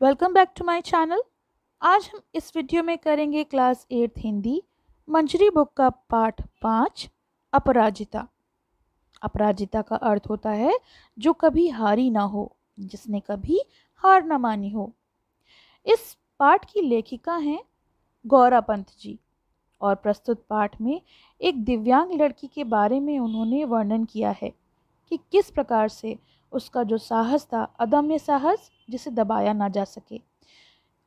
Welcome back to my channel आज हम इस वीडियो में करेंगे class eighth Hindi, Manjari book का पाठ पाँच, अपराजिता। अपराजिता का अर्थ होता है, जो कभी हारी ना हो, जिसने कभी हार ना मानी हो। इस पाठ की लेखिका हैं गौरा पंत जी और प्रस्तुत पाठ में एक दिव्यांग लड़की के बारे में उन्होंने वर्णन किया है कि किस प्रकार से उसका जो साहस था, अदम्य साहस, जिसे दबाया ना जा सके।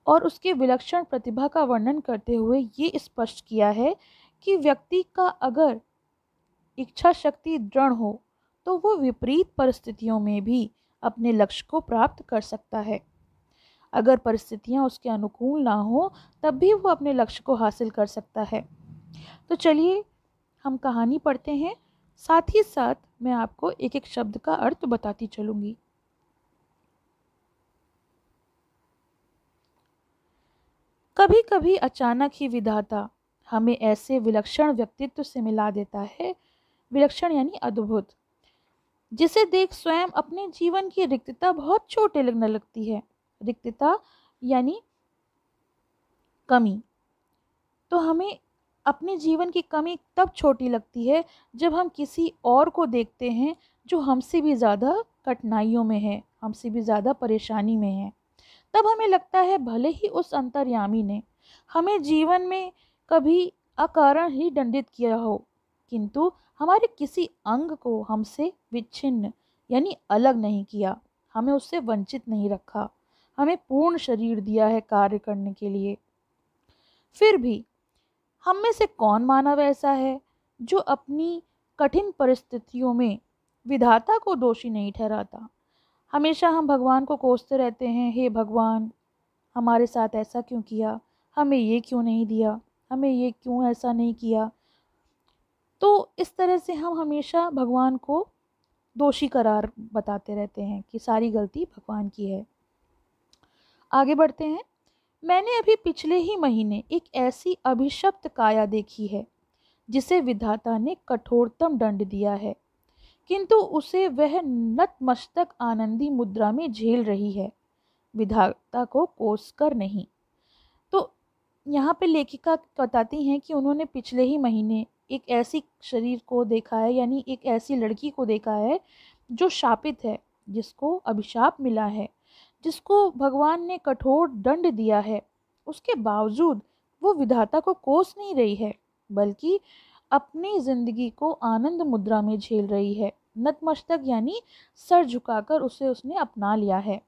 और उसके विलक्षण प्रतिभा का वर्णन करते हुए ये स्पष्ट किया है कि व्यक्ति का अगर इच्छा शक्ति दृढ़ हो तो वो विपरीत परिस्थितियों में भी अपने लक्ष्य को प्राप्त कर सकता है। अगर परिस्थितियाँ उसके अनुकूल ना हो, तब भी वो अपने लक्ष्य को हासिल कर सकता है। तो चलिए, हम कहानी पढ़ते हैं। साथ ही साथ मैं आपको एक एक शब्द का अर्थ बताती चलूँगी। कभी कभी अचानक ही विधाता हमें ऐसे विलक्षण व्यक्तित्व से मिला देता है, विलक्षण यानी अद्भुत, जिसे देख स्वयं अपने जीवन की रिक्तता बहुत छोटे लगने लगती है। रिक्तता यानी कमी। तो हमें अपने जीवन की कमी तब छोटी लगती है जब हम किसी और को देखते हैं जो हमसे भी ज़्यादा कठिनाइयों में है, हमसे भी ज़्यादा परेशानी में है। तब हमें लगता है भले ही उस अंतर्यामी ने हमें जीवन में कभी अकारण ही दंडित किया हो, किंतु हमारे किसी अंग को हमसे विच्छिन्न यानी अलग नहीं किया, हमें उससे वंचित नहीं रखा, हमें पूर्ण शरीर दिया है कार्य करने के लिए। फिर भी हम में से कौन मानव ऐसा है जो अपनी कठिन परिस्थितियों में विधाता को दोषी नहीं ठहराता? हमेशा हम भगवान को कोसते रहते हैं, हे भगवान, हमारे साथ ऐसा क्यों किया? हमें ये क्यों नहीं दिया? हमें ये क्यों ऐसा नहीं किया? तो इस तरह से हम हमेशा भगवान को दोषी करार बताते रहते हैं कि सारी गलती भगवान की है। आगे बढ़ते हैं। मैंने अभी पिछले ही महीने एक ऐसी अभिशप्त काया देखी है, जिसे विधाता ने कठोरतम दंड दिया है। किंतु उसे वह नतमस्तक आनंदी मुद्रा में झेल रही है। विधाता को कोस कर नहीं। तो यहाँ पे लेखिका बताती हैं कि उन्होंने पिछले ही महीने एक ऐसी शरीर को देखा है, यानी एक ऐसी लड़की को देखा है, जो शापित है, जिसको अभिशाप मिला है। जिसको भगवान ने कठोर दंड दिया है, उसके बावजूद वो विधाता को कोस नहीं रही है, बल्कि अपनी ज़िंदगी को आनंद मुद्रा में झेल रही है, नतमस्तक यानी सर झुकाकर उसे उसने अपना लिया है।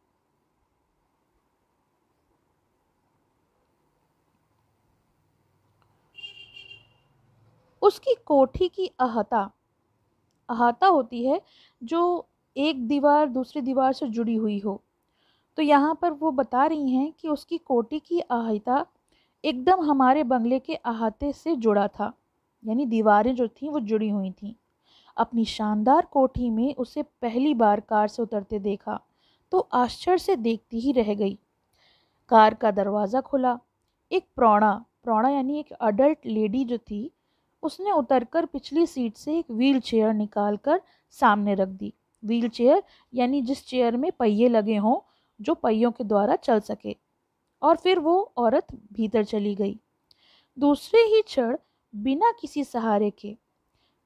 उसकी कोठी की अहता अहता होती है जो एक दीवार दूसरी दीवार से जुड़ी हुई हो। तो यहाँ पर वो बता रही हैं कि उसकी कोटी की आहिता एकदम हमारे बंगले के अहाते से जुड़ा था, यानी दीवारें जो थीं वो जुड़ी हुई थीं। अपनी शानदार कोठी में उसे पहली बार कार से उतरते देखा तो आश्चर्य से देखती ही रह गई। कार का दरवाज़ा खुला, एक प्रौणा प्रौणा यानी एक अडल्ट लेडी जो थी, उसने उतरकर पिछली सीट से एक व्हील चेयर निकाल कर सामने रख दी। व्हील चेयर यानी जिस चेयर में पहिए लगे हों जो पहियों के द्वारा चल सके। और फिर वो औरत भीतर चली गई। दूसरे ही क्षण बिना किसी सहारे के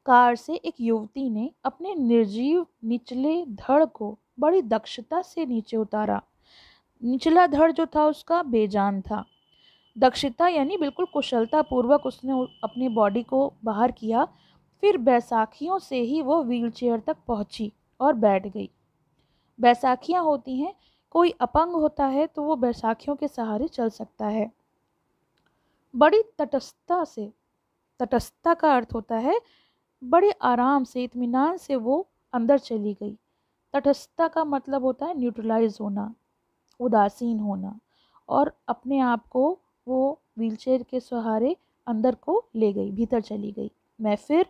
कार से एक युवती ने अपने निर्जीव निचले धड़ को बड़ी दक्षता से नीचे उतारा। निचला धड़ जो था उसका बेजान था। दक्षता यानी बिल्कुल कुशलता पूर्वक उसने अपनी बॉडी को बाहर किया, फिर बैसाखियों से ही वो व्हीलचेयर तक पहुँची और बैठ गई। बैसाखियाँ होती हैं कोई अपंग होता है तो वो बैसाखियों के सहारे चल सकता है। बड़ी तटस्थता से, तटस्थता का अर्थ होता है, बड़े आराम से इतमान से वो अंदर चली गई। तटस्थता का मतलब होता है न्यूट्रलाइज होना, उदासीन होना और अपने आप को वो व्हीलचेयर के सहारे अंदर को ले गई, भीतर चली गई। मैं फिर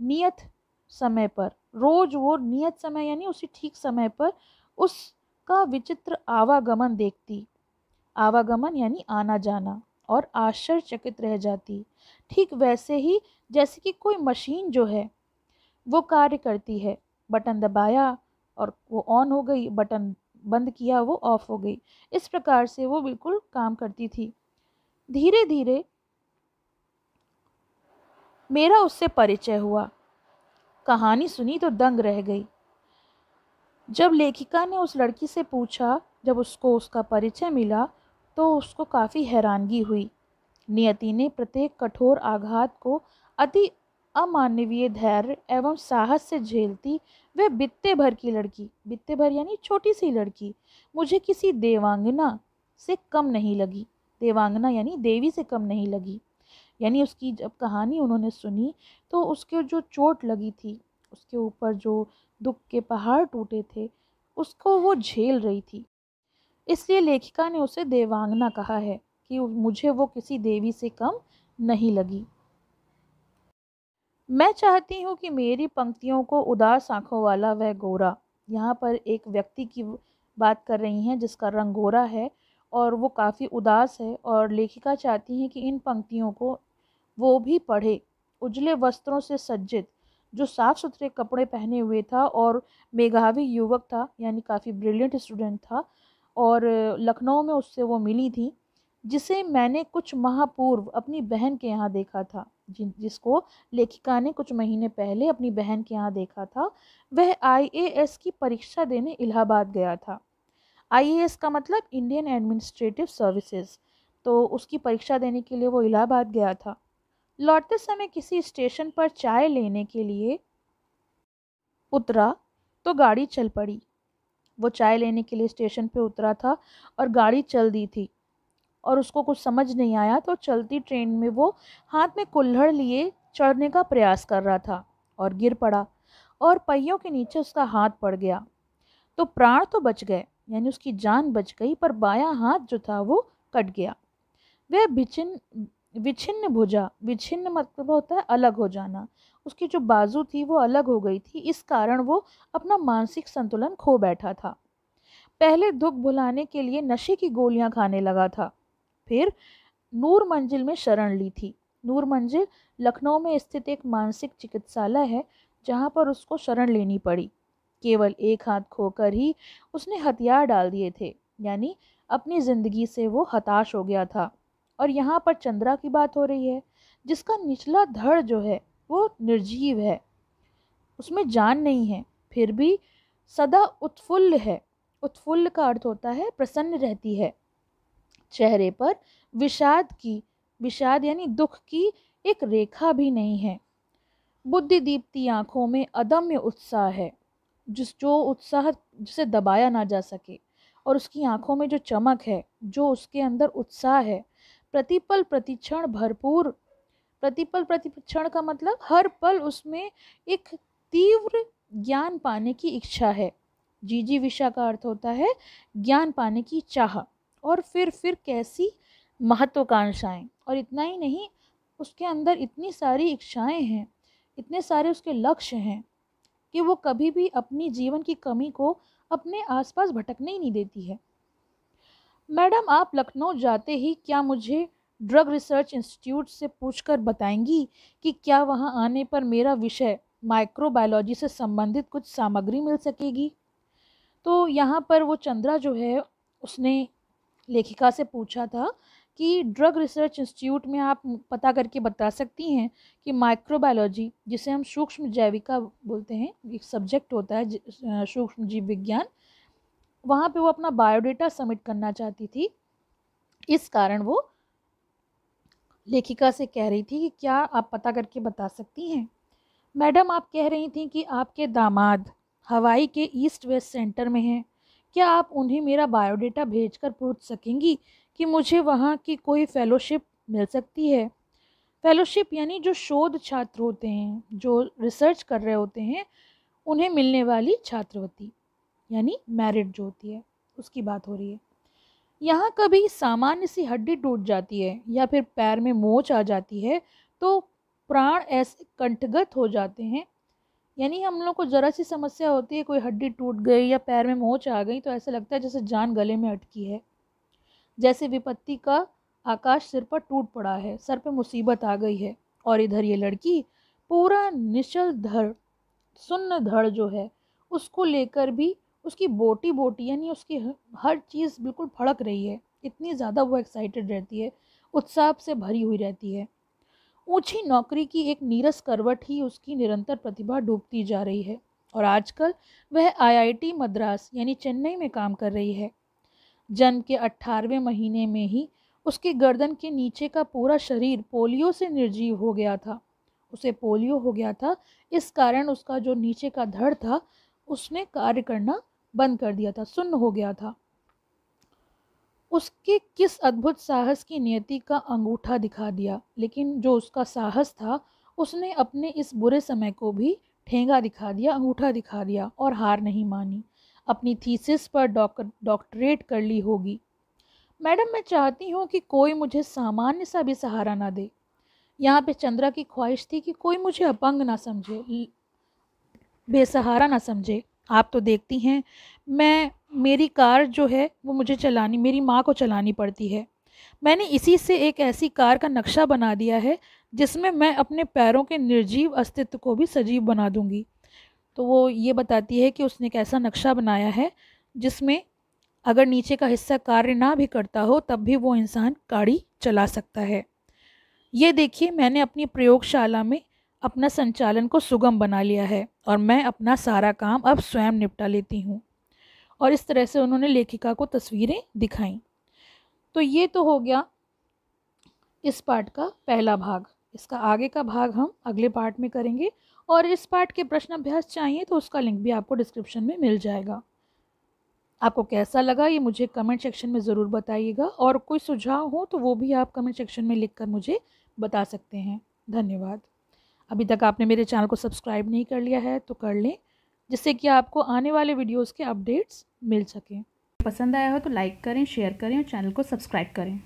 नियत समय पर, रोज़ वो नियत समय यानी उसी ठीक समय पर उस का विचित्र आवागमन देखती। आवागमन यानी आना जाना और आश्चर्यचकित रह जाती। ठीक वैसे ही जैसे कि कोई मशीन जो है, वो कार्य करती है। बटन दबाया और वो ऑन हो गई, बटन बंद किया, वो ऑफ़ हो गई। इस प्रकार से वो बिल्कुल काम करती थी। धीरे धीरे मेरा उससे परिचय हुआ। कहानी सुनी तो दंग रह गई। जब लेखिका ने उस लड़की से पूछा, जब उसको उसका परिचय मिला तो उसको काफ़ी हैरानगी हुई। नियति ने प्रत्येक कठोर आघात को अति अमानवीय धैर्य एवं साहस से झेलती, वह बित्ते भर की लड़की, बित्ते भर यानी छोटी सी लड़की, मुझे किसी देवांगना से कम नहीं लगी, देवांगना यानी देवी से कम नहीं लगी। यानी उसकी जब कहानी उन्होंने सुनी तो उसके जो चोट लगी थी उसके ऊपर जो दुख के पहाड़ टूटे थे, उसको वो झेल रही थी। इसलिए लेखिका ने उसे देवांगना कहा है कि मुझे वो किसी देवी से कम नहीं लगी। मैं चाहती हूँ कि मेरी पंक्तियों को उदास आँखों वाला वह गोरा, यहाँ पर एक व्यक्ति की बात कर रही हैं जिसका रंग गोरा है और वो काफ़ी उदास है और लेखिका चाहती हैं कि इन पंक्तियों को वो भी पढ़े, उजले वस्त्रों से सज्जित जो साफ़ सुथरे कपड़े पहने हुए था और मेघावी युवक था, यानी काफ़ी ब्रिलियंट स्टूडेंट था और लखनऊ में उससे वो मिली थी, जिसे मैंने कुछ माह पूर्व अपनी बहन के यहाँ देखा था। जिन, जिसको लेखिका ने कुछ महीने पहले अपनी बहन के यहाँ देखा था, वह आईएएस की परीक्षा देने इलाहाबाद गया था। आईएएस का मतलब इंडियन एडमिनिस्ट्रेटिव सर्विसेज़ तो उसकी परीक्षा देने के लिए वो इलाहाबाद गया था। लौटते समय किसी स्टेशन पर चाय लेने के लिए उतरा तो गाड़ी चल पड़ी। वो चाय लेने के लिए स्टेशन पे उतरा था और गाड़ी चल दी थी और उसको कुछ समझ नहीं आया तो चलती ट्रेन में वो हाथ में कुल्हड़ लिए चढ़ने का प्रयास कर रहा था और गिर पड़ा और पहियों के नीचे उसका हाथ पड़ गया। तो प्राण तो बच गए, यानी उसकी जान बच गई, पर बायां हाथ जो था वो कट गया। वह विचिन्न विच्छिन्न भुजा, विच्छिन्न मतलब होता है अलग हो जाना। उसकी जो बाजू थी वो अलग हो गई थी, इस कारण वो अपना मानसिक संतुलन खो बैठा था। पहले दुख भुलाने के लिए नशे की गोलियाँ खाने लगा था। फिर नूर मंजिल में शरण ली थी। नूर मंजिल लखनऊ में स्थित एक मानसिक चिकित्सालय है, जहाँ पर उसको शरण लेनी पड़ी। केवल एक हाथ खोकर ही उसने हथियार डाल दिए थे, यानी अपनी ज़िंदगी से वो हताश हो गया था। और यहाँ पर चंद्रा की बात हो रही है, जिसका निचला धड़ जो है, वो निर्जीव है। उसमें जान नहीं है, फिर भी सदा उत्फुल्ल है। उत्फुल्ल का अर्थ होता है प्रसन्न रहती है। चेहरे पर विषाद की, विषाद यानी दुख की एक रेखा भी नहीं है। बुद्धि दीप्ति आँखों में अदम्य उत्साह है, जिस, जो उत्साह जिसे दबाया ना जा सके, और उसकी आँखों में जो चमक है, जो उसके अंदर उत्साह है प्रतिपल प्रतिक्षण भरपूर। प्रतिपल प्रतिक्षण का मतलब हर पल उसमें एक तीव्र ज्ञान पाने की इच्छा है। जी जी विषा का अर्थ होता है ज्ञान पाने की चाह और फिर फिर कैसी महत्वाकांक्षाएँ। और इतना ही नहीं, उसके अंदर इतनी सारी इच्छाएँ हैं, इतने सारे उसके लक्ष्य हैं कि वो कभी भी अपनी जीवन की कमी को अपने आसपास भटकने ही नहीं देती है। मैडम, आप लखनऊ जाते ही क्या मुझे ड्रग रिसर्च इंस्टीट्यूट से पूछकर बताएँगी कि क्या वहाँ आने पर मेरा विषय माइक्रोबायोलॉजी से संबंधित कुछ सामग्री मिल सकेगी? तो यहाँ पर वो चंद्रा जो है, उसने लेखिका से पूछा था कि ड्रग रिसर्च इंस्टीट्यूट में आप पता करके बता सकती हैं कि माइक्रोबायोलॉजी, जिसे हम सूक्ष्म जैविका बोलते हैं, एक सब्जेक्ट होता है सूक्ष्म जीव विज्ञान वहाँ पे वो अपना बायोडेटा सबमिट करना चाहती थी। इस कारण वो लेखिका से कह रही थी कि क्या आप पता करके बता सकती हैं? मैडम, आप कह रही थी कि आपके दामाद हवाई के ईस्ट वेस्ट सेंटर में हैं। क्या आप उन्हें मेरा बायोडेटा भेजकर पूछ सकेंगी कि मुझे वहाँ की कोई फेलोशिप मिल सकती है? फेलोशिप यानी जो शोध छात्र होते हैं, जो रिसर्च कर रहे होते हैं, उन्हें मिलने वाली छात्रवृत्ति। यानी मैरिट जो होती है, उसकी बात हो रही है। यहाँ कभी सामान्य सी हड्डी टूट जाती है या फिर पैर में मोच आ जाती है तो प्राण ऐसे कंठगत हो जाते हैं। यानी हम लोग को ज़रा सी समस्या होती है, कोई हड्डी टूट गई या पैर में मोच आ गई तो ऐसा लगता है जैसे जान गले में अटकी है। जैसे विपत्ति का आकाश सिर पर टूट पड़ा है, सर पे मुसीबत आ गई है, और इधर ये लड़की पूरा निश्चल धड़, सुन्न धड़ जो है, उसको लेकर भी उसकी बोटी बोटी, यानी उसकी हर चीज़ बिल्कुल फड़क रही है। इतनी ज़्यादा वो एक्साइटेड रहती है, उत्साह से भरी हुई रहती है। ऊँची नौकरी की एक नीरस करवट ही उसकी निरंतर प्रतिभा डूबती जा रही है और आजकल वह आईआईटी मद्रास, यानी चेन्नई में काम कर रही है। जन्म के अट्ठारहवें महीने में ही उसके गर्दन के नीचे का पूरा शरीर पोलियो से निर्जीव हो गया था। उसे पोलियो हो गया था, इस कारण उसका जो नीचे का धड़ था, उसने कार्य करना बंद कर दिया था, सुन्न हो गया था। उसके किस अद्भुत साहस की नियति का अंगूठा दिखा दिया, लेकिन जो उसका साहस था, उसने अपने इस बुरे समय को भी ठेंगा दिखा दिया, अंगूठा दिखा दिया और हार नहीं मानी। अपनी थीसिस पर डॉक्टर डॉक्टरेट कर ली होगी। मैडम, मैं चाहती हूँ कि कोई मुझे सामान्य सा भी सहारा ना दे। यहाँ पे चंद्रा की ख्वाहिश थी कि कोई मुझे अपंग ना समझे बेसहारा ना समझे। आप तो देखती हैं, मैं, मेरी कार जो है, वो मुझे चलानी, मेरी माँ को चलानी पड़ती है। मैंने इसी से एक ऐसी कार का नक्शा बना दिया है, जिसमें मैं अपने पैरों के निर्जीव अस्तित्व को भी सजीव बना दूँगी। तो वो ये बताती है कि उसने एक ऐसा नक्शा बनाया है, जिसमें अगर नीचे का हिस्सा कार्य ना भी करता हो, तब भी वो इंसान गाड़ी चला सकता है। ये देखिए, मैंने अपनी प्रयोगशाला में अपना संचालन को सुगम बना लिया है और मैं अपना सारा काम अब स्वयं निपटा लेती हूँ। और इस तरह से उन्होंने लेखिका को तस्वीरें दिखाई। तो ये तो हो गया इस पार्ट का पहला भाग। इसका आगे का भाग हम अगले पार्ट में करेंगे और इस पार्ट के प्रश्न अभ्यास चाहिए तो उसका लिंक भी आपको डिस्क्रिप्शन में मिल जाएगा। आपको कैसा लगा ये मुझे कमेंट सेक्शन में ज़रूर बताइएगा और कोई सुझाव हो तो वो भी आप कमेंट सेक्शन में लिख कर मुझे बता सकते हैं। धन्यवाद। अभी तक आपने मेरे चैनल को सब्सक्राइब नहीं कर लिया है तो कर लें, जिससे कि आपको आने वाले वीडियोज़ के अपडेट्स मिल सकें। पसंद आया हो तो लाइक करें, शेयर करें और चैनल को सब्सक्राइब करें।